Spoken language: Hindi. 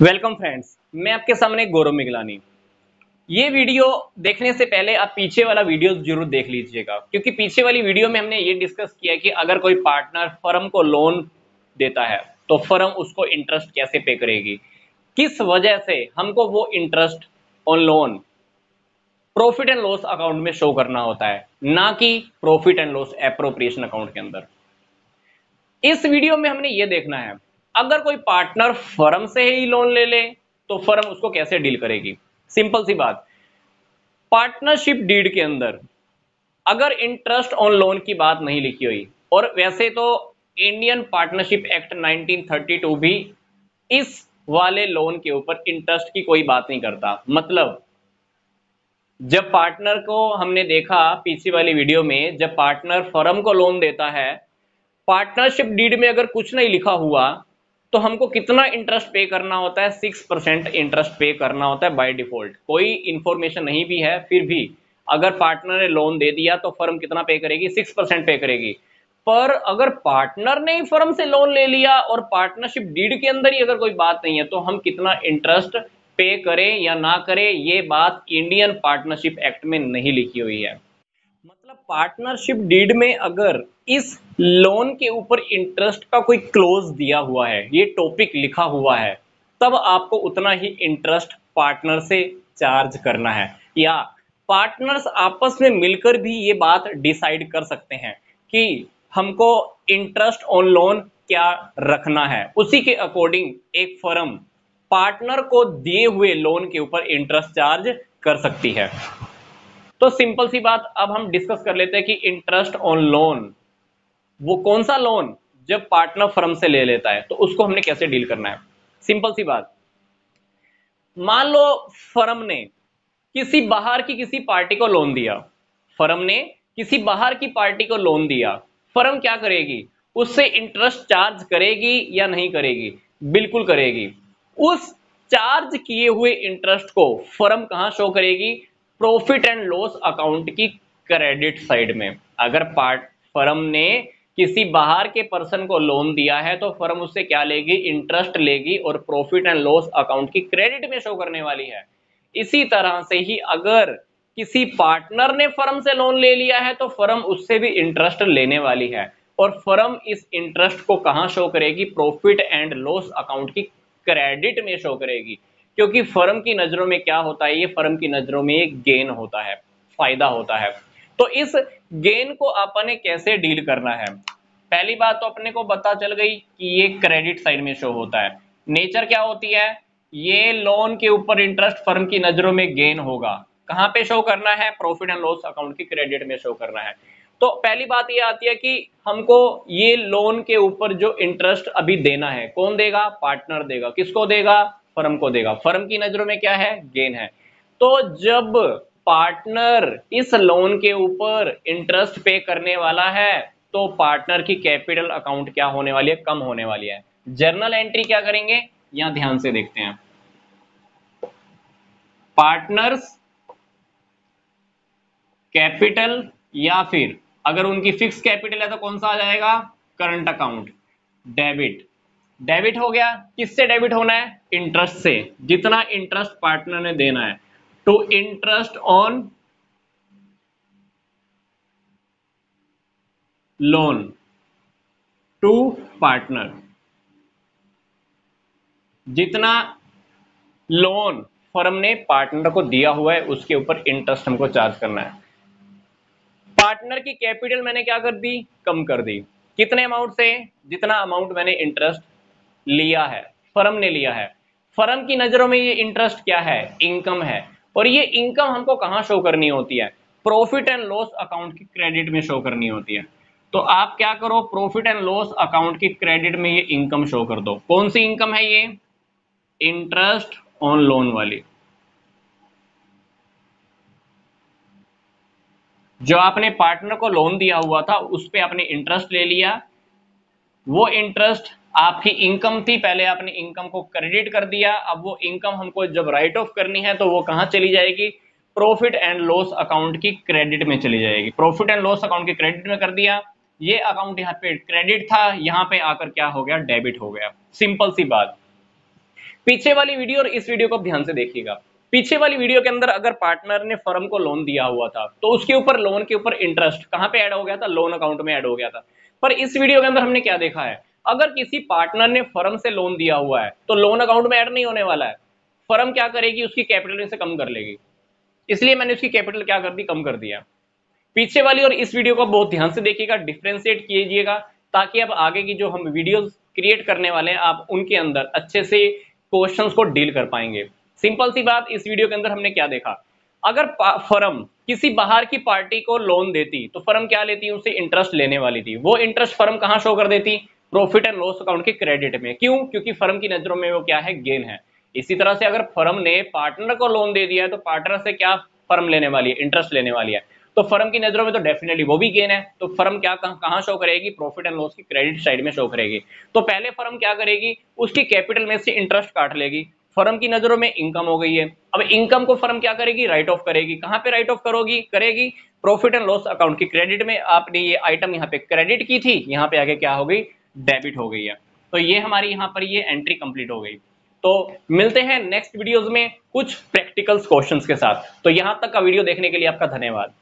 वेलकम फ्रेंड्स, मैं आपके सामने गौरव मिगलानी। ये वीडियो देखने से पहले आप पीछे वाला वीडियो ज़रूर देख लीजिएगा, क्योंकि पीछे वाली वीडियो में हमने ये डिस्कस किया कि अगर कोई पार्टनर फर्म को लोन देता है तो फर्म उसको इंटरेस्ट कैसे पे करेगी? किस वजह से हमको वो interest on loan profit and loss account में शो करना होता है, ना कि profit and loss appropriation account के अंदर। इस वीडियो में हमने ये देखना है अगर कोई पार्टनर फर्म से ही लोन ले ले तो फर्म उसको कैसे डील करेगी? सिंपल सी बात। पार्टनरशिप डीड के अंदर, अगर इंटरेस्ट ऑन लोन की बात नहीं लिखी हुई, और वैसे तो इंडियन पार्टनरशिप एक्ट 1932 भी इस वाले लोन के ऊपर इंटरेस्ट की कोई बात नहीं करता। मतलब जब पार्टनर को हमने देखा पीछे वाली वीडियो में, जब पार्टनर फर्म को लोन देता है पार्टनरशिप डीड में अगर कुछ नहीं लिखा हुआ तो हमको कितना इंटरेस्ट पे करना होता है? सिक्स परसेंट इंटरेस्ट पे करना होता है बाय डिफ़ॉल्ट कोई इंफॉर्मेशन नहीं भी है, फिर भी अगर पार्टनर ने लोन दे दिया तो फर्म कितना पे करेगी? सिक्स परसेंट पे करेगी. पर अगर पार्टनर ने फर्म से लोन ले लिया और पार्टनरशिप डीड के अंदर ही अगर कोई बात नहीं है तो हम कितना इंटरेस्ट पे करें या ना करें, ये बात इंडियन पार्टनरशिप एक्ट में नहीं लिखी हुई है. मतलब पार्टनरशिप डीड में अगर इस लोन के ऊपर इंटरेस्ट का कोई क्लोज दिया हुआ है, ये टॉपिक लिखा हुआ है, तब आपको उतना ही इंटरेस्ट पार्टनर से चार्ज करना है। या पार्टनर्स आपस में मिलकर भी ये बात डिसाइड कर सकते हैं कि हमको इंटरेस्ट ऑन लोन क्या रखना है। उसी के अकॉर्डिंग एक फर्म पार्टनर को दिए हुए लोन के ऊपर इंटरेस्ट चार्ज कर सकती है। तो सिंपल सी बात, अब हम डिस्कस कर लेते हैं कि इंटरेस्ट ऑन लोन वो कौन सा लोन जब पार्टनर फर्म से ले लेता है तो उसको हमने कैसे डील करना है? सिंपल सी बात। मान लो फर्म ने किसी बाहर की किसी पार्टी को लोन दिया। फर्म ने किसी बाहर की पार्टी को लोन दिया। फर्म क्या करेगी? उससे इंटरेस्ट चार्ज करेगी या नहीं करेगी? बिल्कुल करेगी। उस चार्ज किए हुए इंटरेस्ट को फर्म कहाँ शो करेगी? प्रॉफिट एंड लॉस अकाउंट की क्रेडिट साइड में। अगर पार्ट फर्म ने किसी बाहर के पर्सन को लोन दिया है तो फर्म उससे क्या लेगी? इंटरेस्ट लेगी और प्रॉफिट एंड लॉस अकाउंट की क्रेडिट में शो करने वाली है। इसी तरह से ही अगर किसी पार्टनर ने फर्म से लोन ले लिया है तो फर्म उससे भी इंटरेस्ट लेने वाली है। और फर्म इस इंटरेस्ट को कहाँ शो करेगी? प्रॉफिट एंड लॉस अकाउंट की क्रेडिट में शो करेगी। क्योंकि फर्म की नज़रों में क्या होता है, ये फर्म की नज़रों में एक गेन होता है, फ़ायदा होता है। तो इस गेन को अपने कैसे डील करना है? पहली बात तो अपने को पता चल गई कि ये क्रेडिट साइड में शो होता है। नेचर क्या होती है? ये लोन के ऊपर इंटरेस्ट फर्म की नज़रों में गेन होगा। कहाँ पे शो करना है? प्रॉफिट एंड लॉस अकाउंट की क्रेडिट में शो करना है। तो पहली बात ये आती है कि हमको ये लोन के ऊपर जो इंटरेस्ट अभी देना है, कौन देगा? पार्टनर देगा। किसको देगा? फर्म को देगा। फर्म की नज़रों में क्या है? गेन है। तो जब पार्टनर इस लोन के ऊपर इंटरेस्ट पे करने वाला है तो पार्टनर की कैपिटल अकाउंट क्या होने वाली है? कम होने वाली है। जर्नल एंट्री क्या करेंगे? यहाँ ध्यान से देखते हैं। पार्टनर्स, कैपिटल या फिर अगर उनकी फिक्स कैपिटल है तो कौन सा आ जाएगा? Current account. डेबिट। डेबिट हो गया, किससे डेबिट होना है? इंटरेस्ट से। जितना इंटरेस्ट पार्टनर ने देना है। To interest on loan to partner. जितना लोन फर्म ने पार्टनर को दिया हुआ है, उसके ऊपर इंटरेस्ट हमको चार्ज करना है। पार्टनर की कैपिटल मैंने क्या कर दी? कम कर दी। कितने अमाउंट से? जितना अमाउंट मैंने इंटरेस्ट लिया है, फर्म ने लिया है। फर्म की नज़रों में ये इंटरेस्ट क्या है? इनकम है। और ये इनकम हमको कहाँ शो करनी होती है? प्रॉफिट एंड लॉस अकाउंट की क्रेडिट में शो करनी होती है। तो आप क्या करो? प्रॉफिट एंड लॉस अकाउंट की क्रेडिट में ये इनकम शो कर दो। कौन सी इनकम है ये? इंटरेस्ट ऑन लोन वाली। जो आपने पार्टनर को लोन दिया हुआ था, उस पर आपने इंटरेस्ट ले लिया। वो इंटरेस्ट आपकी इनकम थी, पहले आपने इनकम को क्रेडिट कर दिया, अब वो इनकम हमको जब राइट ऑफ़ करनी है तो वो कहाँ चली जाएगी? प्रॉफिट एंड लॉस अकाउंट की क्रेडिट में चली जाएगी। प्रॉफिट एंड लॉस अकाउंट की क्रेडिट में कर दिया। ये अकाउंट यहाँ पे क्रेडिट था, यहाँ पे आकर क्या हो गया? डेबिट हो गया। सिंपल सी बात। पीछे वाली वीडियो और इस वीडियो को ध्यान से देखिएगा। पीछे वाली वीडियो के अंदर अगर पार्टनर ने फर्म को लोन दिया हुआ था तो उसके ऊपर लोन के ऊपर इंटरेस्ट कहाँ पे ऐड हो गया था? लोन अकाउंट में ऐड हो गया था। पर इस वीडियो के अंदर हमने क्या देखा है? अगर किसी पार्टनर ने फर्म से लोन दिया हुआ है तो लोन अकाउंट में ऐड नहीं होने वाला है। फर्म क्या करेगी? उसकी कैपिटल से कम कर लेगी। इसलिए मैंने उसकी कैपिटल क्या कर दी? कम कर दिया पीछे वाली और इस वीडियो को बहुत ध्यान से देखिएगा डिफ्रेंशिएट कीजिएगा, ताकि अब आगे की जो हम वीडियोस क्रिएट करने वाले हैं, आप उनके अंदर अच्छे से क्वेश्चंस को डील कर पाएँगे। सिंपल सी बात, इस वीडियो के अंदर हमने क्या देखा? अगर फर्म किसी बाहर की पार्टी को लोन देती तो फर्म क्या लेती? उनसे इंटरेस्ट लेने वाली थी। वो इंटरेस्ट फर्म कहाँ शो कर देती? प्रॉफिट एंड लॉस अकाउंट के क्रेडिट में। क्यों? क्योंकि फर्म की नज़रों में वो क्या है? गेन है। इसी तरह से अगर फर्म ने पार्टनर को लोन दे दिया है तो पार्टनर से क्या फर्म लेने वाली है? इंटरेस्ट लेने वाली है। तो फर्म की नज़रों में तो डेफिनेटली वो भी गेन है। तो फर्म क्या, कहाँ शो करेगी? प्रॉफिट एंड लॉस की क्रेडिट साइड में शो करेगी। तो पहले फर्म क्या करेगी? उसकी कैपिटल में से इंटरेस्ट काट लेगी। फर्म की नज़रों में इनकम हो गई है। अब इनकम को फर्म क्या करेगी? राइट ऑफ़ करेगी। कहाँ पे राइट ऑफ़ करोगी? करेगी प्रॉफिट एंड लॉस अकाउंट की क्रेडिट में। आपने ये आइटम यहाँ पे क्रेडिट की थी। यहाँ पे आगे क्या हो गई? डेबिट हो गई है। तो ये हमारी यहाँ पर ये एंट्री कंप्लीट हो गई। तो मिलते हैं नेक्स्ट वीडियोस में कुछ प्रैक्टिकल्स क्वेश्चंस के साथ। तो यहाँ तक का वीडियो देखने के लिए आपका धन्यवाद।